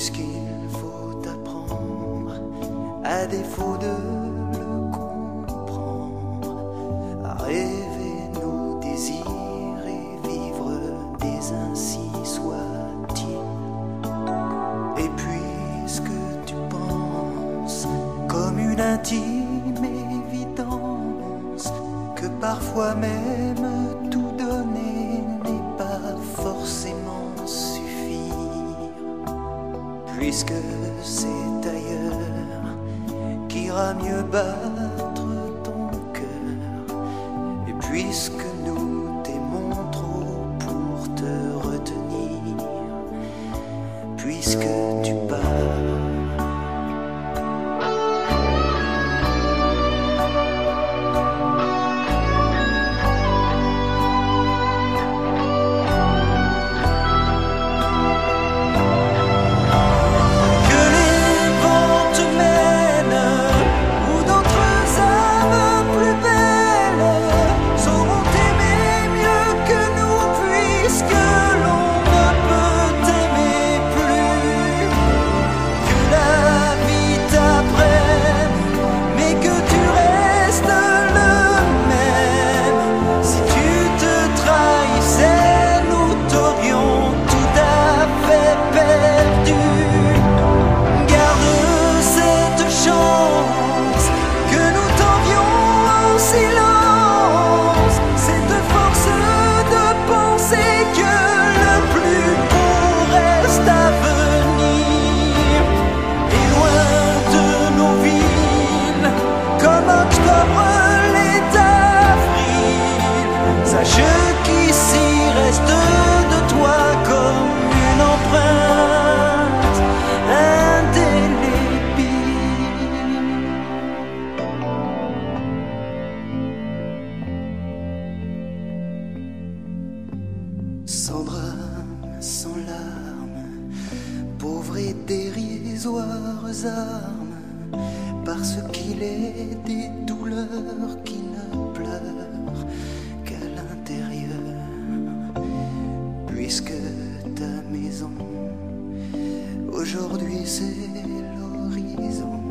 ce faut apprendre à défaut de le comprendre, à rêver nos désirs et vivre des ainsi soit-il. Et puisque tu penses comme une intime évidence que parfois même puisque c'est ailleurs qu'ira mieux battre ton cœur, et puisque nous t'aimons trop pour te retenir, puisque parce qu'il est des douleurs qui ne pleurent qu'à l'intérieur, puisque ta maison aujourd'hui c'est l'horizon.